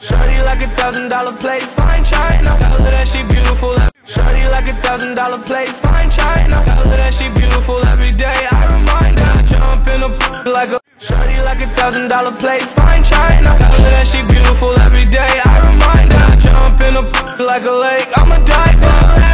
Shorty like a thousand dollar plate, fine china. Tell her that she beautiful. Shorty like a thousand dollar plate, fine china. Tell her that she beautiful every day. I remind her, jump in a like a Shorty like a thousand dollar plate, fine china. Tell her that she beautiful every day. I remind her, jump in a like a lake. I'm a diver.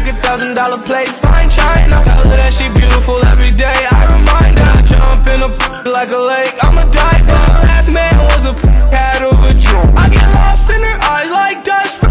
Like a thousand dollar plate, fine china. Tell her that she beautiful every day. I remind her, I jump in a like a lake. I'm a diver. Last man was a cat of a joint. I get lost in her eyes like dust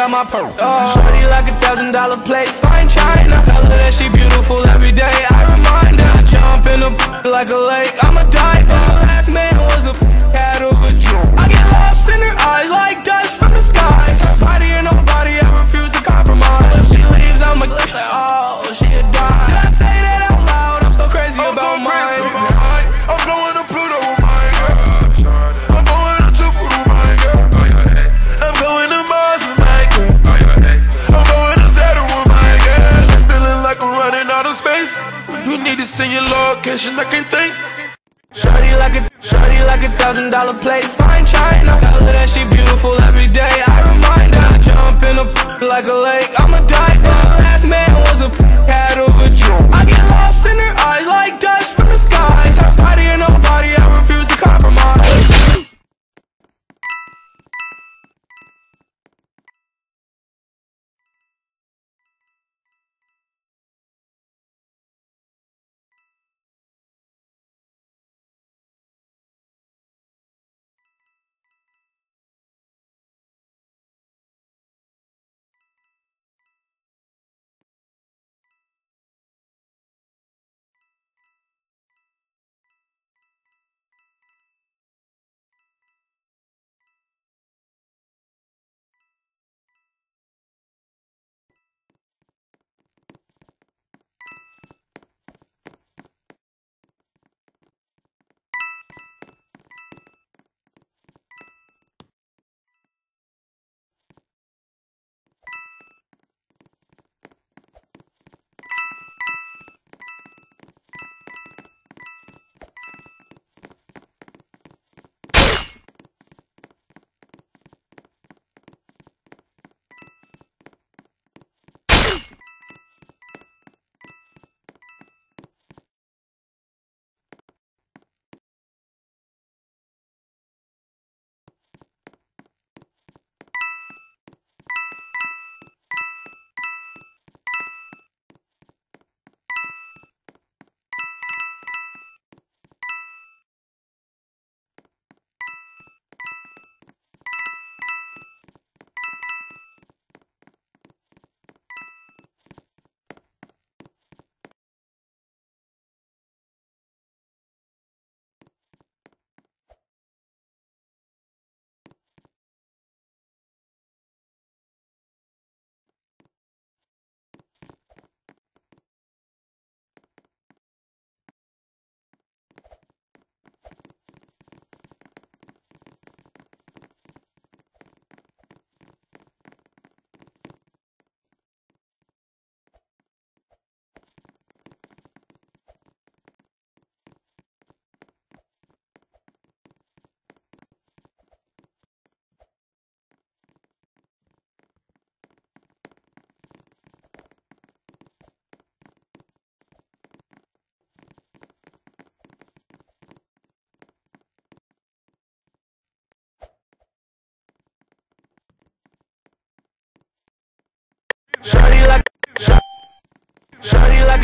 about my pearl. Oh. Shorty like a thousand dollar plate, fine china. Tell her that she beautiful every day. I remind her, I jump in a like a lake. Send your location, I can't think. Shorty like a shorty like a thousand dollar plate, fine china. Tell her that she beautiful every day. I remind her, I jump in a like a lake. I'm a diver. Last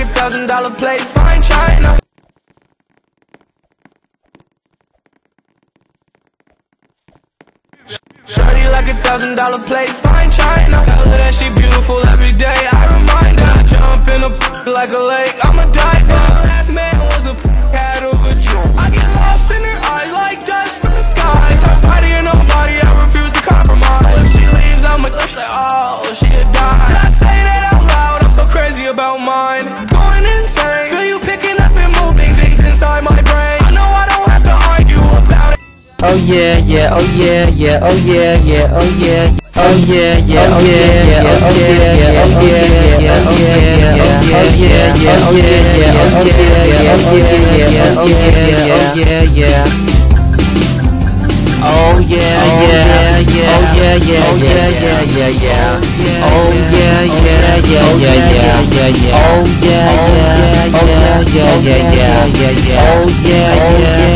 a thousand dollar plate, fine china. Shorty like a thousand dollar plate, fine china. Tell her that she beautiful every day. I remind her, jump in a like a lake. I'm a diver. Last man Oh yeah, yeah, oh yeah, yeah, oh yeah, yeah, oh yeah, oh yeah, yeah, oh yeah, yeah, oh yeah, yeah, oh yeah, yeah, oh yeah, yeah, oh yeah, yeah, oh yeah, yeah, oh yeah, yeah, oh yeah, yeah, oh yeah, yeah, oh yeah, yeah. Oh yeah, yeah, yeah, oh yeah, yeah, oh yeah, yeah, yeah, yeah. Oh yeah, yeah, yeah, yeah, yeah, yeah, yeah. Oh yeah, yeah, yeah, yeah, yeah, yeah, yeah, yeah. Oh yeah, yeah, yeah, yeah, yeah, yeah,